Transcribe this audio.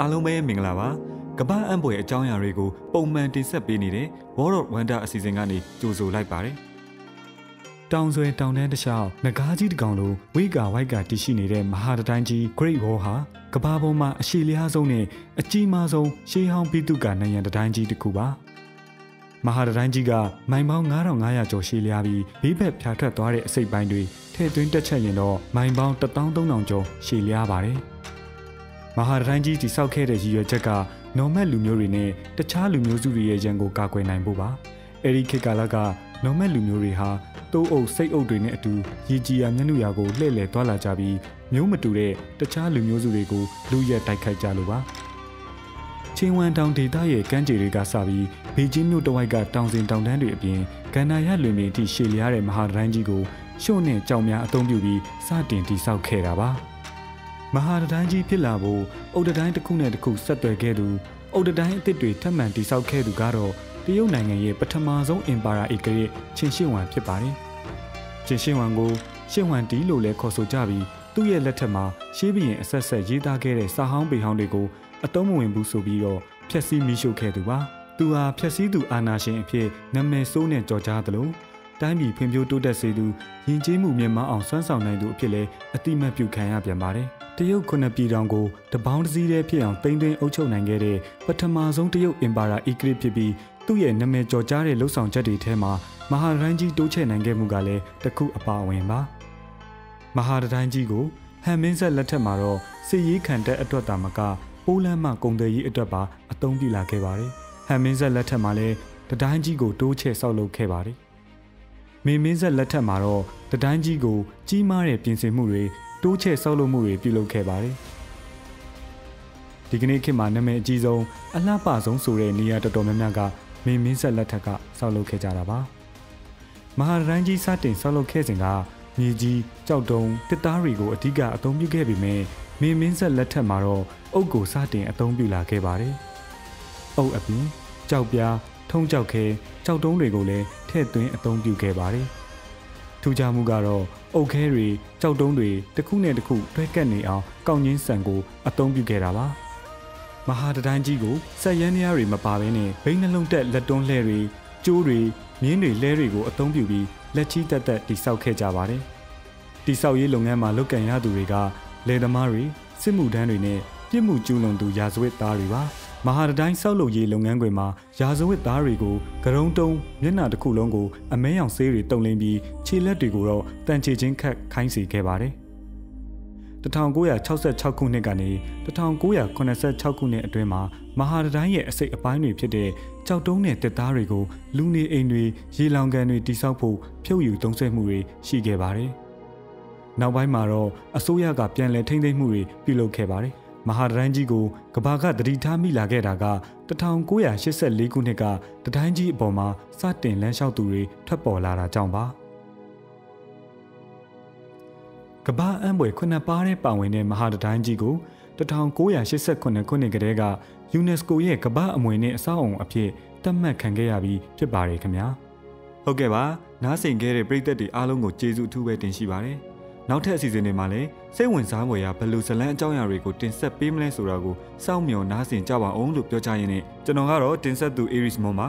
အားလုံးပဲမင်္ဂလာပါကပအံပွဲအကြောင်းအရာတွေကိုပုံမှန်တင်ဆက်ပေးနေတဲ့ World of Wonder အစီအစဉ်ကနေကြိုဆိုလိုက်ပါတယ်တောင်ဆွဲတောင်တန်းတစ်လျှောက်ငကားကြီးတစ်ကောင်လိုဝိကာဝိုက်ကတည်ရှိနေတဲ့မဟာတတိုင်းကြီး Great Wall ဟာကဘာပေါ်မှာအရှိလျားဆုံးနဲ့အကြီးမားဆုံးရှေးဟောင်းပိတုကနိုင်ငံတတိုင်းကြီးတစ်ခုပါမဟာတတိုင်းကြီးကမိုင်ပေါင်း9500ကျော်ရှည်လျားပြီးဘေးဘက်ဖြာထွက်သွားတဲ့အစိပ်ပိုင်းတွေထည့်သွင်းတက်ချက်ရင်တော့မိုင်ပေါင်း13000ကျော်ရှည်လျားပါတယ်။ မဟာတိုင်းကြီးတည်ဆောက်ခဲ့တဲ့ရည်ရွယ်ချက်ကနော်မက်လူမျိုးတွေနဲ့တခြားလူမျိုးစုတွေရဲ့ရန်ကိုကာကွယ်နိုင်ဖို့ပါအဲဒီခေတ်ကာလကနော်မက်လူမျိုးတွေဟာတိုးအုပ်စိတ်အုပ်တွေနဲ့အတူရည်ကြည်ရမျက်နှာရာကိုလှည့်လည်သွားလာကြပြီးမျိုးမတူတဲ့တခြားလူမျိုးစုတွေကိုလူရက်တိုက်ခိုက်ကြလို့ပါချင်းဝမ်တောင်ဒေသရဲ့ကမ်းခြေတွေကစပြီးဘေကျင်းမြို့တဝိုက်ကတောင်စင်တောင်တန်းတွေအပြင်ကန္နာရလွင်ပြင်အထိရှေ့လျားတဲ့မဟာတိုင်းကြီးကိုရှုံ့နဲ့ကြောင်များအုံပြုပြီးစတင်တည်ဆောက်ခဲ့တာပါ။ မဟာတတိုင်းကြီးဖြစ်လာဖို့အုတ်တတိုင်းတစ်ခုနဲ့တစ်ခုဆက်သွယ်ခဲ့သူအုတ်တတိုင်းအစ်စ်တွေထပ်မံတိစောက်ခဲ့သူကတော့တရုတ်နိုင်ငံရဲ့ပထမဆုံးအင်ပါယာဧကရဲ့ချင်းရှင်းဝမ်ဖြစ်ပါတယ်။ချင်းရှင်းဝမ်ကိုရှင်းဝမ်တီလို့လည်းခေါ်ဆိုကြပြီးသူ့ရဲ့လက်ထက်မှာရှေးဘရင်အဆက်ဆက်ရေးသားခဲ့တဲ့စာဟောင်းပေဟောင်းတွေကိုအတုံးမဝင်ဘူးဆိုပြီးတော့ဖျက်ဆီးမိရှုခဲ့သူပါ။သူဟာဖျက်ဆီးသူအာနာရှင်အဖြစ်နာမည်ဆိုးနဲ့ကြော်ကြားသလိုတိုင်းပြည်ဖွံ့ဖြိုးတိုးတက်စေသူယဉ်ကျေးမှုမြင့်မားအောင်စွမ်းဆောင်နိုင်သူအဖြစ်လည်းအတိမတ်ပြုခံရပြန်ပါတယ်။ တရုတ်ခုနှစ်ပြည်ထောင်ကိုတပေါင်းတစည်းတည်းဖြစ်အောင်တင်သွင်းအုပ်ချုပ်နိုင်ခဲ့တဲ့ပထမဆုံးတရုတ်အင်ပါယာအီဂရစ်ဖြစ်ပြီးသူ့ရဲ့နာမည်ကျော်ကြားတဲ့လှုပ်ဆောင်ချက်တွေထဲမှာမဟာရန်ကြီးတိုးချဲ့နိုင်ခဲ့မှုကလည်းတစ်ခုအပါအဝင်ပါမဟာရန်ကြီးကိုဟန်မင်းဆက်လက်ထက်မှာတော့စစ်ရေးခံတဲ့အတွက်တာမကပိုးလန်းမှကုန်တယ်ရေးအတွက်ပါအသုံးပြုလာခဲ့ပါတယ်ဟန်မင်းဆက်လက်ထက်မှာလည်းတတိုင်းကြီးကိုတိုးချဲ့ဆောက်လုပ်ခဲ့ပါတယ်မင်းမင်းဆက်လက်ထက်မှာတော့တတိုင်းကြီးကိုကြီးမားတဲ့ပြင်ဆင်မှုတွေ တိုးချဲ့ဆောက်လုပ်မှုတွေပြုလုပ်ခဲ့ပါတယ်။ဒီကနေ့ခေတ်မှာနာမည်အကြီးဆုံးအလှပဆုံးဆိုတဲ့နေရာတော်တော်များများကမင်းမင်းဆက်လက်ထက်ကဆောက်လုပ်ခဲ့ကြတာပါ။မဟာရန်ကြီးစတင်ဆောက်လုပ်ခဲ့စဉ်ကမြေကြီးကြောက်တုံးတစ်သားတွေကိုအဓိကအသုံးပြုခဲ့ပေမဲ့မင်းမင်းဆက်လက်ထက်မှာတော့အုတ်ကိုစတင်အသုံးပြုလာခဲ့ပါတယ်။အုတ်အပြင်ကြောက်ပြားထုံးကြောက်ခဲကြောက်တုံးတွေကိုလည်းထည့်သွင်းအသုံးပြုခဲ့ပါတယ်။ ထူးခြားမှုကတော့အုတ်ခဲတွေကြောက်တုံးတွေတစ်ခုနဲ့တစ်ခုတွဲကပ်နေအောင်ကောင်းချင်းဆန်ကိုအသုံးပြုခဲ့တာပါမဟာတတိုင်းကြီးကိုဆက်ရန်ရားတွေမပါဘဲနဲ့ဘိန်းနှလုံးတက်လက်တွန်းလှဲတွေကျိုးတွေမြင်းတွေလဲတွေကိုအသုံးပြုပြီးလက်ချီတက်တက်တိစောက်ခဲ့ကြပါတယ်တိစောက်ရေးလုပ်ငန်းမှာလုပ်ကံရသူတွေကလယ်သမားတွေစစ်မှုထမ်းတွေနဲ့ပြစ်မှုကျူးလွန်သူရာဇဝတ်သားတွေပါ မဟာတိုင်းဆောက်လုပ်ရေးလုပ်ငန်းခွင်မှာရာဇဝတ်သားတွေကိုကရုံတုံးမျက်နှာတစ်ခုလုံးကိုအမဲရောင်ဆေးတွေတုံလင်းပြီးခြေလက်တွေကိုတော့တန်ချေချင်းခတ်ခိုင်းစေခဲ့ပါတယ်1966ခုနှစ်ကနေ1986ခုနှစ်အတွင်းမှာမဟာတိုင်းရဲ့အစိတ်အပိုင်းတွေဖြစ်တဲ့ကြောက်တုံးနဲ့တက်သားတွေကိုလူနေအိမ်တွေရေလောင်ကန်တွေတိစောက်ဖို့ဖြုတ်ယူသုံးစွဲမှုတွေရှိခဲ့ပါတယ်။နောက်ပိုင်းမှာတော့အစိုးရကပြန်လည်ထိန်းသိမ်းမှုတွေပြုလုပ်ခဲ့ပါတယ်။ မဟာတန်းကြီးကိုကဘာကတတိထားမိလာခဲ့တာက1984ခုနှစ်ကတတိုင်းကြီးအပေါ်မှာစတင်လမ်းလျှောက်သူတွေထွက်ပေါ်လာတာကြောင့်ပါကဘာအံပွဲခုနှစ်ပါးတဲ့ပါဝင်တဲ့မဟာတတိုင်းကြီးကို1989ခုနှစ်ကတည်းက UNESCO ရဲ့ကမ္ဘာအမွေနဲ့အဆောက်အုံအဖြစ်သတ်မှတ်ခံခဲ့ရပြီးဖြစ်ပါတယ်ခင်ဗျာဟုတ်ကဲ့ပါနားဆင်ခဲ့တဲ့ပရိသတ်တွေအားလုံးကိုကျေးဇူးအထူးပဲတင်ရှိပါတယ် နောက်ထပ်အစီအစဉ်တွေမှာလည်းစိတ်ဝင်စားဖွယ်ရာဘယ်လိုဇလန်းအကြောင်းအရာတွေကိုတင်ဆက်ပေးမလဲဆိုတာကိုစောင့်မျှော်နားဆင်ကြပါအောင်လို့ပြောချရင်းနဲ့ကျွန်တော်ကတော့တင်ဆက်သူ Aries Mon ပါ